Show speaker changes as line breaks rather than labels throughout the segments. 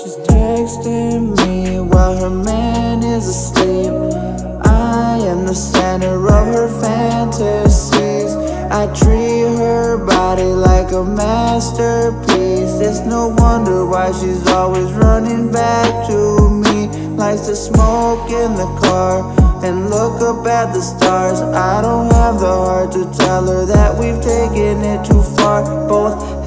She's texting me while her man is asleep. I am the center of her fantasies. I treat her body like a masterpiece. It's no wonder why she's always running back to me. Likes to smoke in the car and look up at the stars. I don't have the heart to tell her that we've taken it too far. Both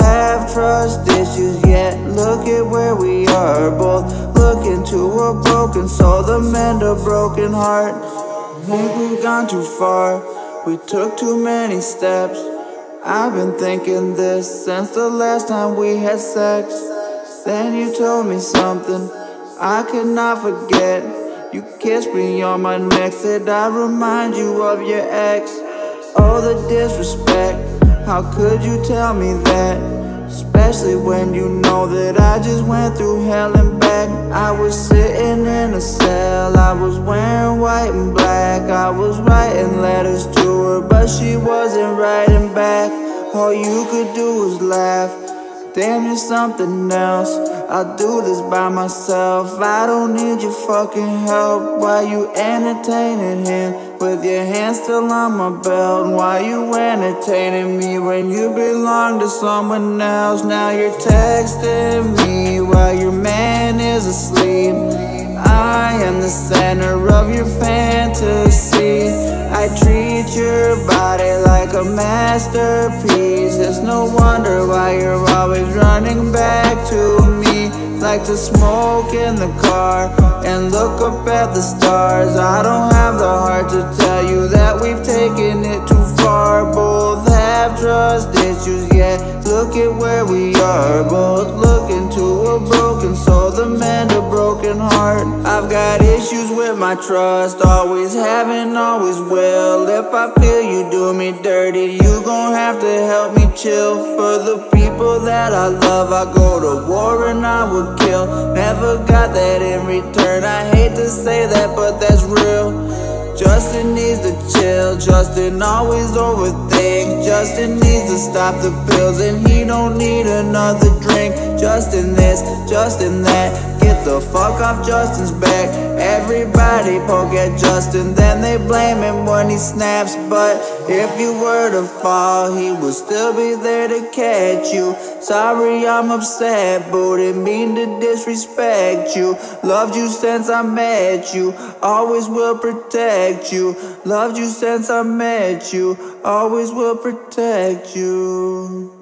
trust issues, yet look at where we are. Both looking to a broken soul, the mend a broken heart. Think we've gone too far, we took too many steps. I've been thinking this since the last time we had sex. Then you told me something I cannot forget. You kissed me on my neck, said I remind you of your ex. Oh, the disrespect, how could you tell me that? Especially when you know that I just went through hell and back. I was sitting in a cell. I was wearing white and black. I was writing letters to her But she wasn't writing back. All you could do was laugh Damn, you're something else. I do this by myself. I don't need your fucking help. Why you entertaining him with your hands still on my belt? Why you entertaining me when you belong to someone else? Now you're texting me while your man is asleep. I am the center of your fantasy. I treat your body like a masterpiece. It's no wonder why you're running back to me. Like the smoke in the car and look up at the stars. I don't have the heart to tell you that we've taken it too far. Both have trust issues, yet look at where we are. Both looking to a broken soul, the mend a broken heart. I've got issues with my trust, always having, always will. If I feel you do me dirty, you gon' have to help me chill. For the people that I love, I go to war and I would kill. Never got that in return. I hate to say that, but that's real. Justin needs to chill, Justin always overthink Justin needs to stop the pills and he don't need another drink Justin this, Justin that, get the fuck off Justin's back. Everybody poke at Justin, then they blame him when he snaps. But if you were to fall, he would still be there to catch you. Sorry I'm upset, but didn't mean to disrespect you. Loved you since I met you, always will protect you. Loved you since I met you, always will protect you